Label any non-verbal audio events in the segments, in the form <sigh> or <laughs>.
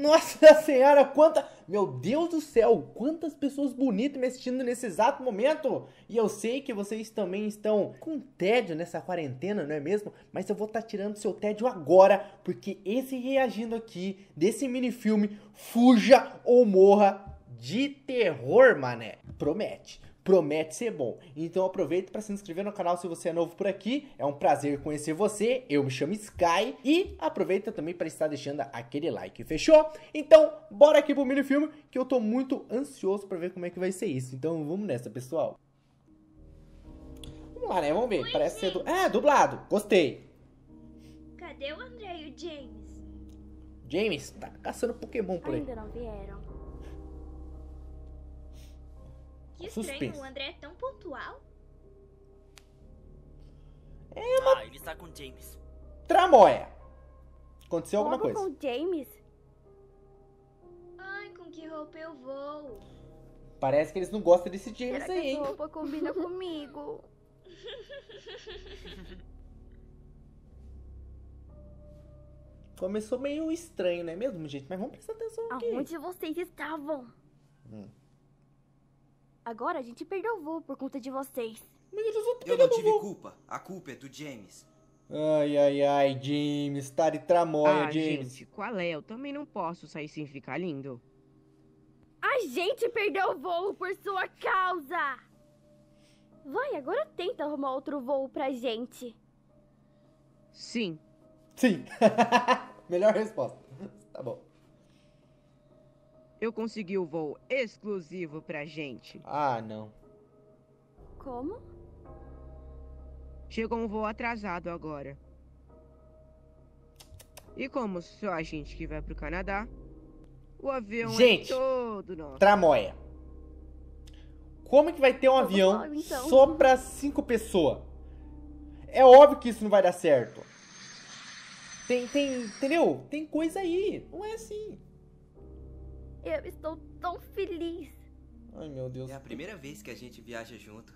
Nossa <laughs> senhora, quanta. Meu Deus do céu, quantas pessoas bonitas me assistindo nesse exato momento. E eu sei que vocês também estão com tédio nessa quarentena, não é mesmo? Mas eu vou estar tá tirando seu tédio agora, porque esse reagindo aqui desse mini filme Fuja ou Morra de terror, mané. Promete promete ser bom. Então aproveita para se inscrever no canal se você é novo por aqui. É um prazer conhecer você. Eu me chamo Sky e aproveita também para estar deixando aquele like, fechou? Então, bora aqui pro mini filme que eu tô muito ansioso para ver como é que vai ser isso. Então, vamos nessa, pessoal. Vamos lá, né? Vamos ver. Oi, Parece ser du... É, dublado. Gostei. Cadê o André e o James? James tá caçando Pokémon por aí. Ainda não vieram. Que estranho, Suspense. o André é tão pontual. Ah, ele está com James. Tramóia. Aconteceu alguma Logo coisa. com o James? Ai, com que roupa eu vou? Parece que eles não gostam desse Será James que aí, hein? roupa combina comigo? <laughs> Começou meio estranho, não é mesmo, gente? Mas vamos prestar atenção aqui. Aonde vocês estavam? Hum. Agora a gente perdeu o voo por conta de vocês. Mas eles vão Eu não tive voo. culpa. A culpa é do James. Ai, ai, ai, James, tá de tramóia, ah, James. gente, qual é? Eu também não posso sair sem ficar lindo. A gente perdeu o voo por sua causa! Vai, agora tenta arrumar outro voo pra gente. Sim, Sim. <laughs> Melhor resposta. Tá bom. Eu consegui o voo exclusivo pra gente. Ah, não. Como? Chegou um voo atrasado agora. E como só a gente que vai pro Canadá, o avião Gente, é todo nosso. Tramóia. Como que vai ter um Vamos avião logo, então. só pra cinco pessoas? É óbvio que isso não vai dar certo. Tem, tem, entendeu? Tem coisa aí. Não é assim. Eu estou tão feliz. Ai, meu Deus. É a primeira vez que a gente viaja junto.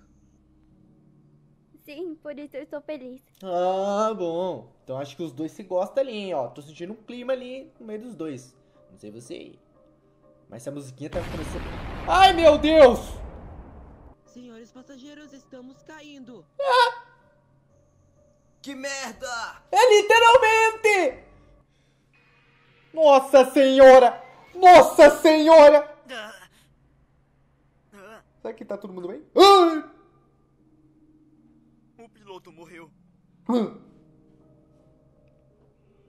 Sim, por isso eu estou feliz. Ah, bom. Então acho que os dois se gostam ali, hein, ó. Tô sentindo um clima ali no meio dos dois. Não sei você aí. Mas essa musiquinha tá começando. Ai, meu Deus! Senhores passageiros, estamos caindo. Que merda! É literalmente! Nossa senhora! Nossa senhora! Será que tá todo mundo bem? O piloto morreu. Hum,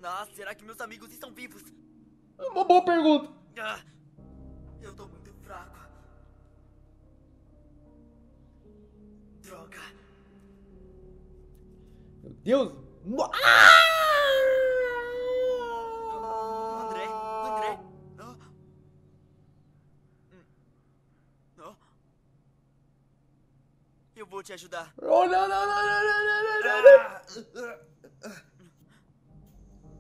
Ah, será que meus amigos estão vivos? Uma boa pergunta. Ah, eu tô muito fraco. Droga. Meu Deus! Ah! ajudar. Oh, não, não, não, não, não, não, não, ah,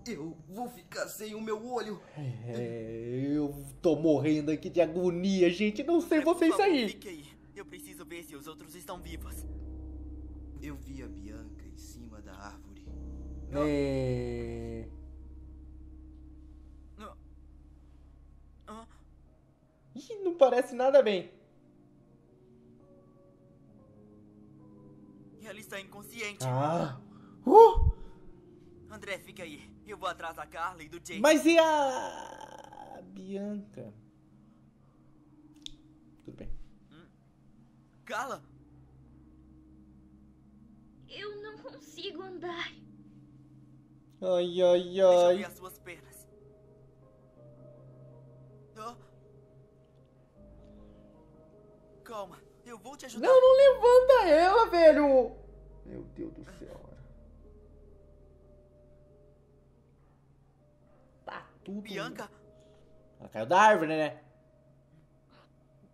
Eu vou ficar sem o meu olho. É, eu tô morrendo aqui de agonia, gente. Não sei é, vocês aí. Fique aí. Eu preciso ver se os outros estão vivos. Eu vi a Bianca em cima da árvore. É... Ih, não parece nada bem. Está inconsciente. Ah. Uh, André, fica aí. Eu vou atrás da Carla e do Jake. mas e a Bianca? Tudo bem. Carla? Eu não consigo andar. Ai, ai, Deixa eu ver ai. as suas pernas. Calma, eu vou te ajudar. Não, não levanta ela, velho. Meu Deus do céu. Tá tudo. Bianca, Ela caiu da árvore, né?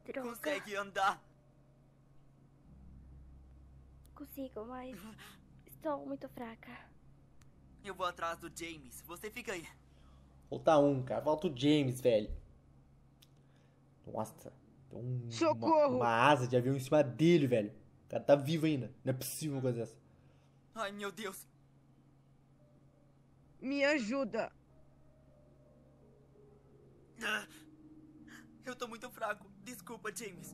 Droga. consegue andar. Consigo, mas estou muito fraca. Eu vou atrás do James. Você fica aí. Falta um, cara. Falta o James, velho. Nossa. Tem um, uma, Socorro! uma asa de avião em cima dele, velho. O cara tá vivo ainda. Não é possível uma coisa dessa. Ai, meu Deus. Me ajuda. Ah, Eu tô muito fraco. Desculpa, James.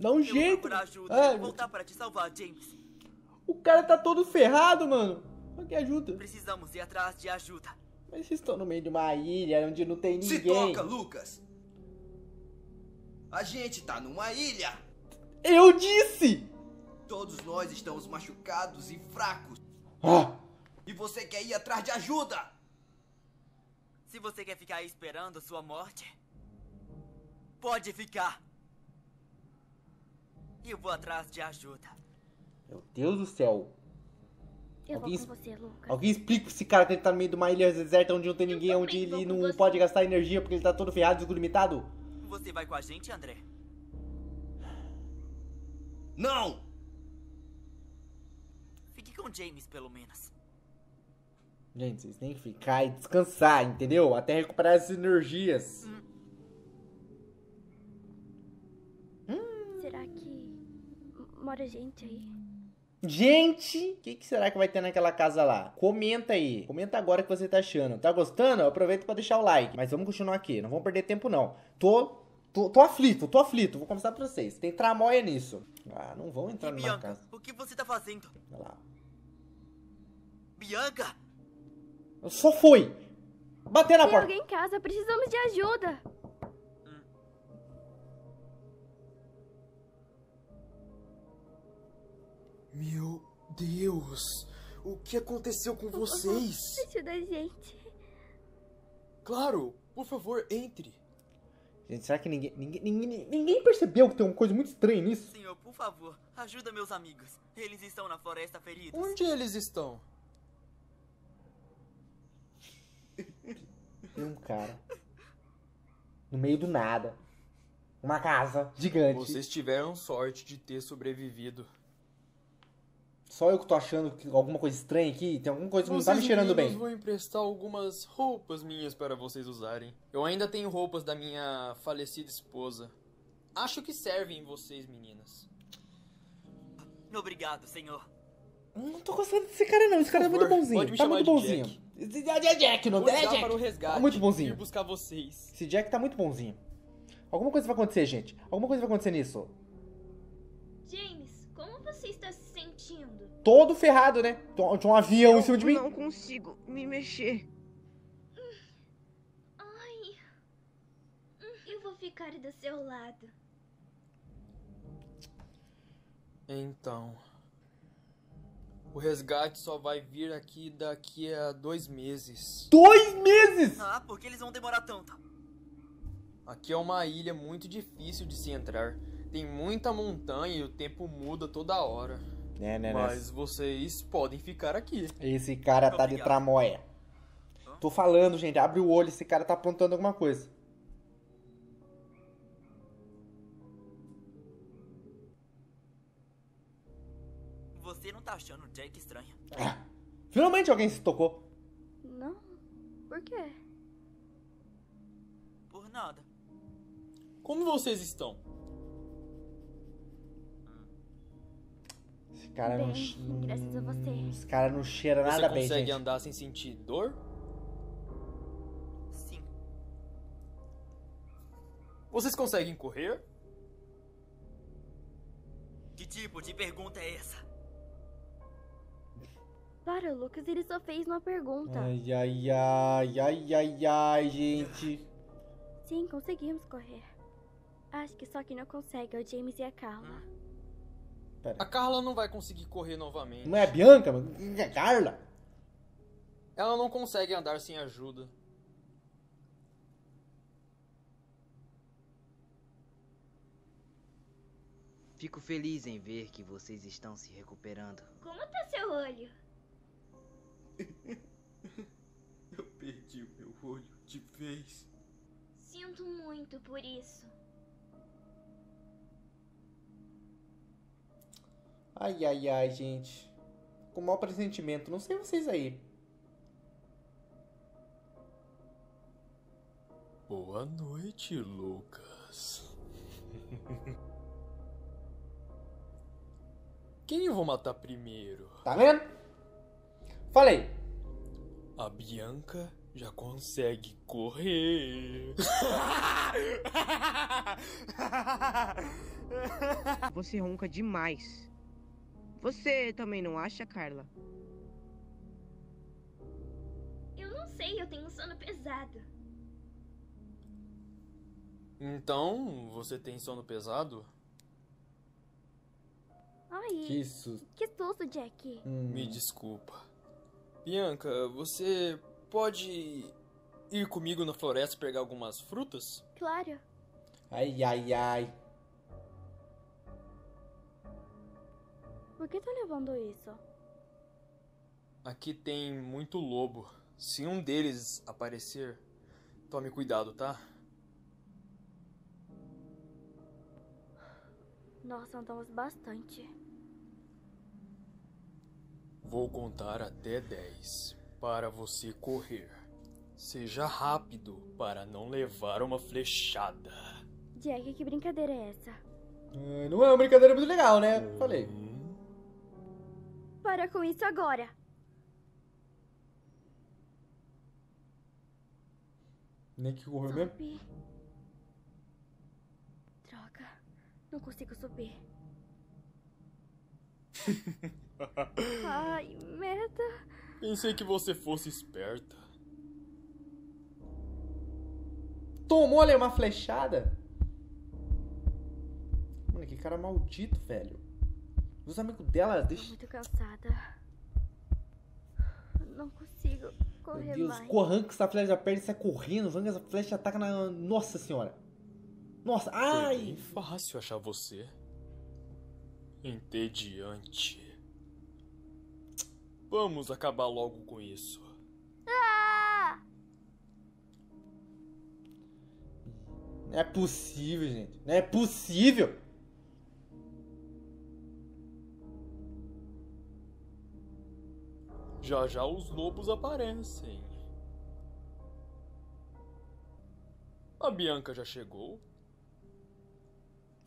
Dá um Eu jeito. ajuda. Ah, Eu vou voltar para te salvar, James. o cara tá todo ferrado, mano. Olha que ajuda. Precisamos ir atrás de ajuda. Mas vocês estão no meio de uma ilha onde não tem Se ninguém. toca, Lucas! A gente tá numa ilha! Eu disse! Todos nós estamos machucados e fracos. Ah, E você quer ir atrás de ajuda! Se você quer ficar aí esperando sua morte, pode ficar. Eu vou atrás de ajuda. meu Deus do céu. Eu Alguém vou com você, Lucas. Alguém explica pra esse cara que ele tá no meio de uma ilha deserta onde não tem Eu ninguém, onde ele não você. pode gastar energia porque ele tá todo ferrado, deslimitado. Você vai com a gente, André? Não! Fique com James, pelo menos. Gente, vocês têm que ficar e descansar, entendeu? Até recuperar as energias. Será que mora gente aí? Gente, o que, que será que vai ter naquela casa lá? Comenta aí. Comenta agora o que você tá achando. Tá gostando? Aproveita pra deixar o like. Mas vamos continuar aqui. Não vamos perder tempo, não. Tô. Tô, tô aflito, tô aflito. Vou conversar pra vocês. Tem tramóia nisso. Ah, não vão entrar E numa Bianca, casa. o que você tá fazendo? Olha lá. Bianca? Só foi. Bater na Tem porta. alguém em casa, precisamos de ajuda. Meu Deus! O que aconteceu com vocês? Ajuda a gente. Claro, por favor, entre. Gente, será que ninguém, ninguém, ninguém, ninguém percebeu que tem uma coisa muito estranha nisso? Senhor, por favor, ajuda meus amigos. Eles estão na floresta feridos. Onde eles estão? Tem um cara. No meio do nada. Uma casa gigante. Vocês tiveram sorte de ter sobrevivido. Só eu que tô achando que alguma coisa estranha aqui. Tem alguma coisa que não tá me Vocês cheirando bem. vão emprestar algumas roupas minhas para vocês usarem. Eu ainda tenho roupas da minha falecida esposa. Acho que servem em vocês, meninas. Obrigado, senhor. Não tô gostando desse cara, não. Esse cara é muito bonzinho. pode me Tá muito de bonzinho. Jack. É Jack, não Vou é Jack. para o resgate. Tá muito bonzinho. ir buscar vocês. Esse Jack tá muito bonzinho. Alguma coisa vai acontecer, gente. Alguma coisa vai acontecer nisso. James, como você está se? Todo ferrado, né? Tinha um avião em cima de Eu mim. não consigo me mexer. Ai. Eu vou ficar do seu lado. Então. O resgate só vai vir aqui daqui a dois meses. Dois meses! Ah, por que eles vão demorar tanto? Aqui é uma ilha muito difícil de se entrar. Tem muita montanha e o tempo muda toda hora. É, né, né? Mas vocês podem ficar aqui. Esse cara tá de tramóia. Tô falando, gente. Abre o olho. Esse cara tá aprontando alguma coisa. Você não tá achando o Jack estranho? Finalmente alguém se tocou. Não? Por quê? Por nada. Como vocês estão? Cara não. Bem, che- graças a você. Esse cara não cheira Você nada bem, consegue gente. andar sem sentir dor? Sim. Vocês conseguem correr? Que tipo de pergunta é essa? Para, Lucas, ele só fez uma pergunta. Ai, ai, ai, ai, ai, ai, gente. Sim, conseguimos correr. Acho que só quem não consegue é o James e a Carla. A Carla não vai conseguir correr novamente. Não é a Bianca, mano? É a Carla? Ela não consegue andar sem ajuda. Fico feliz em ver que vocês estão se recuperando. Como tá seu olho? <laughs> Eu perdi o meu olho de vez. Sinto muito por isso. Ai, ai, ai, gente. Com mau pressentimento. Não sei vocês aí. Boa noite, Lucas. <laughs> Quem eu vou matar primeiro? Tá vendo? Falei. A Bianca já consegue correr. <laughs> Você ronca demais. Você também não acha, Carla? Eu não sei, eu tenho um sono pesado. Então, você tem sono pesado? Ai, Que isso. que susto, Jack. Hum. Me desculpa. Bianca, você pode ir comigo na floresta pegar algumas frutas? Claro. Ai, ai, ai. Por que tá levando isso? Aqui tem muito lobo. Se um deles aparecer, tome cuidado, tá? Nós andamos bastante. Vou contar até 10 para você correr. Seja rápido para não levar uma flechada. Jack, que brincadeira é essa? Não é uma brincadeira muito legal, né? Falei. Para com isso agora. Nem que correu mesmo. Droga. Não consigo subir. <laughs> Ai, merda. Pensei que você fosse esperta. Tomou ali uma flechada? Mano, que cara maldito, velho. Os amigos dela, Tô deixa. muito cansada. Não consigo correr Meu Deus, mais. o arranca essa flecha perde e sai correndo. Vanga essa flecha ataca na. Nossa senhora. Nossa, Foi ai! bem fácil achar você. Entediante. Vamos acabar logo com isso. Ah! Não é possível, gente. Não é possível. Já já os lobos aparecem. A Bianca já chegou?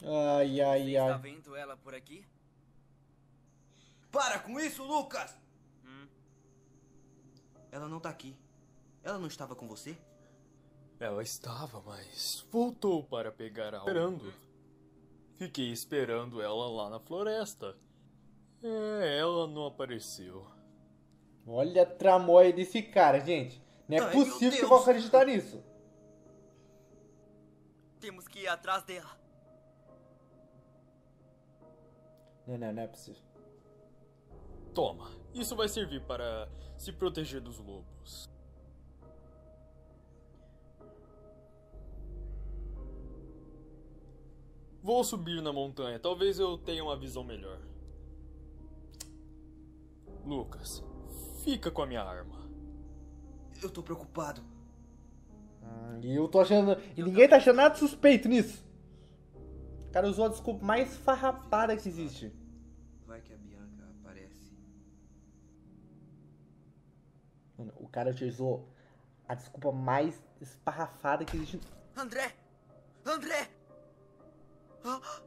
Ai, ai, Você está ai. vendo ela por aqui? Para com isso, Lucas! Hum? Ela não tá aqui. Ela não estava com você? Ela estava, mas voltou para pegar algo. Esperando. Fiquei esperando ela lá na floresta. É, ela não apareceu. Olha a tramóia desse cara, gente. Não é Ai, possível que eu vou acreditar nisso. Temos que ir atrás dela. Não, não, não é possível. Toma, isso vai servir para se proteger dos lobos. Vou subir na montanha, talvez eu tenha uma visão melhor. Lucas, fica com a minha arma. Eu tô preocupado. Hum, E eu tô achando. E ninguém tá achando nada suspeito nisso. O cara usou a desculpa mais farrapada que existe. Vai que a Bianca aparece. Mano, o cara utilizou a desculpa mais esparrafada que existe. André! André! Ah, ah,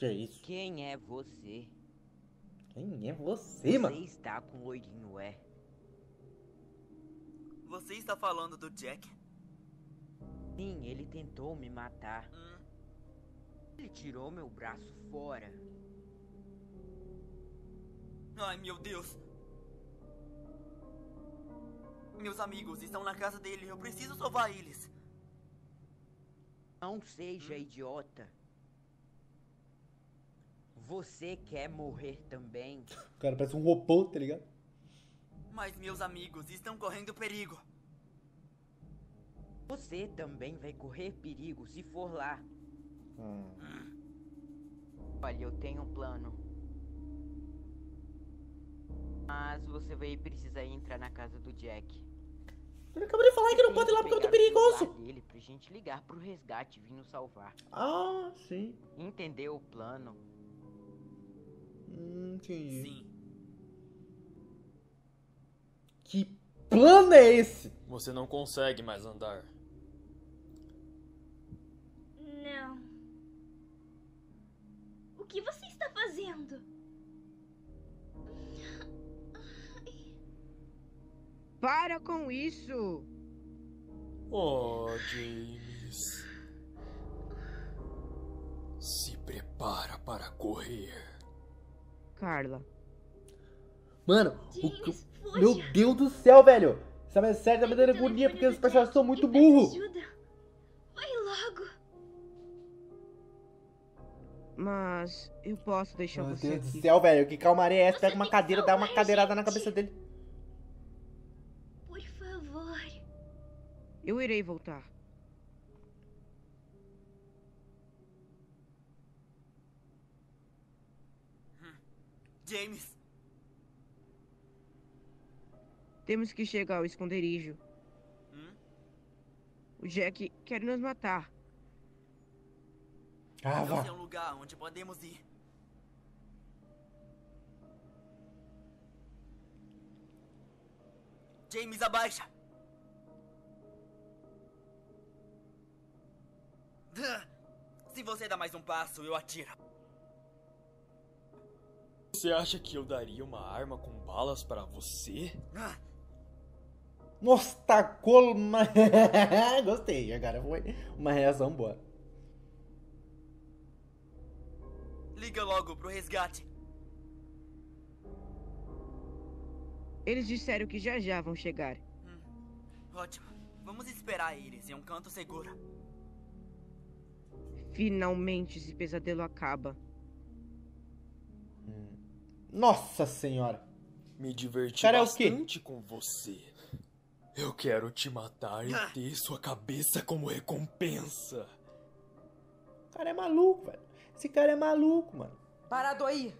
Que é isso? Quem é você? Quem é você, Você mano? está com o loirinho, é? Você está falando do Jack? Sim, ele tentou me matar. Hum, Ele tirou meu braço fora. Ai, meu Deus. Meus amigos estão na casa dele. Eu preciso salvar eles. Não seja idiota. Você quer morrer também? O cara parece um robô, tá ligado? Mas meus amigos estão correndo perigo. Você também vai correr perigo se for lá. Hum. Olha, eu tenho um plano. Mas você vai precisar entrar na casa do Jack. Ele acabou de falar que não pode ir lá porque é muito celular perigoso. dele pra gente ligar pro resgate e nos salvar. Ah, sim. Entendeu o plano? Hum, entendi. Sim. Que plano é esse? Você não consegue mais andar. Não. O que você está fazendo? Para com isso! Oh, James. Se prepara para correr. Carla. Mano, o James, que- meu Deus do céu, velho. Essa série tá me dando agonia porque os do personagens são muito burros. ajuda. Vai logo. Mas eu posso deixar Meu você Deus do aqui. céu, velho. Que calmaria é essa? Pega uma cadeira, dá uma cadeirada na cabeça dele. Por favor. Eu irei voltar. James, Temos que chegar ao esconderijo. Hum? O Jack quer nos matar. Ah, vá. sei um lugar onde podemos ir. James, abaixa! <laughs> Se você dá mais um passo, eu atiro. Você acha que eu daria uma arma com balas para você? Ah, Nossa, tacou uma... <laughs> Gostei, agora foi uma reação boa. Liga logo pro resgate. Eles disseram que já já vão chegar. Ótimo. Vamos esperar eles em um canto seguro. Finalmente esse pesadelo acaba. Nossa senhora. Me diverti Cara, é bastante com você. Eu quero te matar e Ah. ter sua cabeça como recompensa. O cara é maluco, velho. Esse cara é maluco, mano. Parado aí!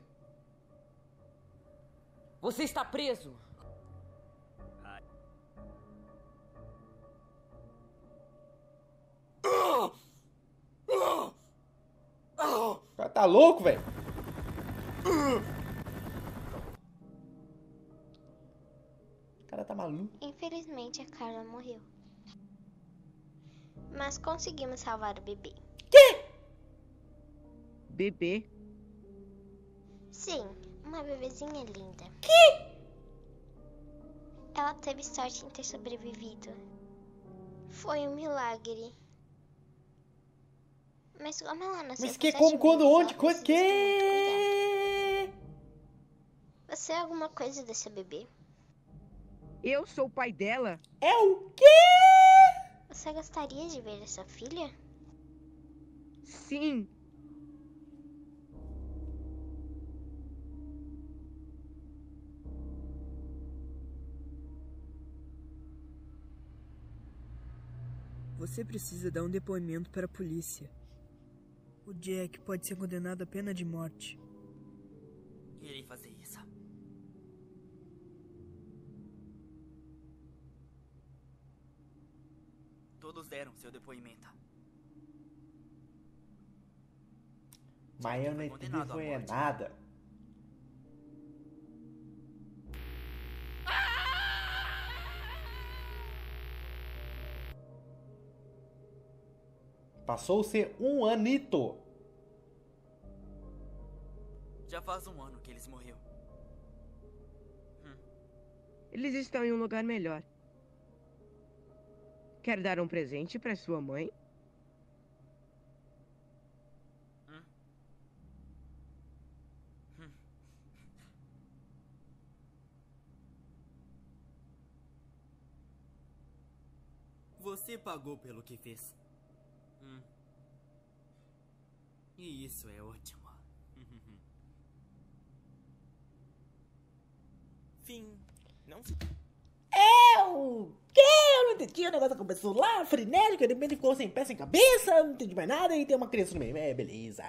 Você está preso! O cara tá louco, velho. Cara tá maluco. Infelizmente, a Carla morreu. Mas conseguimos salvar o bebê. Bebê? Sim, uma bebezinha linda. Que? Ela teve sorte em ter sobrevivido. Foi um milagre. Mas como ela nasceu Mas que, como, quando, onde, coisa, que... Você é alguma coisa desse bebê? Eu sou o pai dela? É o quê? Você gostaria de ver essa filha? Sim. Você precisa dar um depoimento para a polícia. O Jack pode ser condenado à pena de morte. Irei fazer isso. Todos deram seu depoimento. Mas eu não entendi é nada. Passou-se um anito. Já faz um ano que eles morreu. Eles estão em um lugar melhor. Quer dar um presente para sua mãe? Você pagou pelo que fez. Hum. E isso é ótimo. <laughs> Fim. Não se quê? Eu não entendi. O negócio começou lá, frenético, de repente ficou sem pé, sem cabeça, não entendi mais nada e tem uma criança no meio. É, beleza.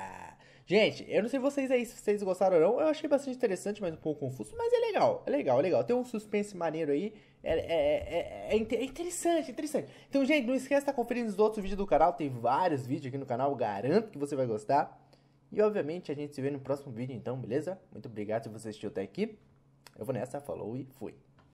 Gente, eu não sei vocês aí se vocês gostaram ou não. Eu achei bastante interessante, mas um pouco confuso. Mas é legal, é legal, é legal. Tem um suspense maneiro aí. É, é, é, é, é interessante, é interessante. Então, gente, não esquece de estar conferindo os outros vídeos do canal. Tem vários vídeos aqui no canal, garanto que você vai gostar. E, obviamente, a gente se vê no próximo vídeo, então, beleza? Muito obrigado se você assistiu até aqui. Eu vou nessa, falou e fui.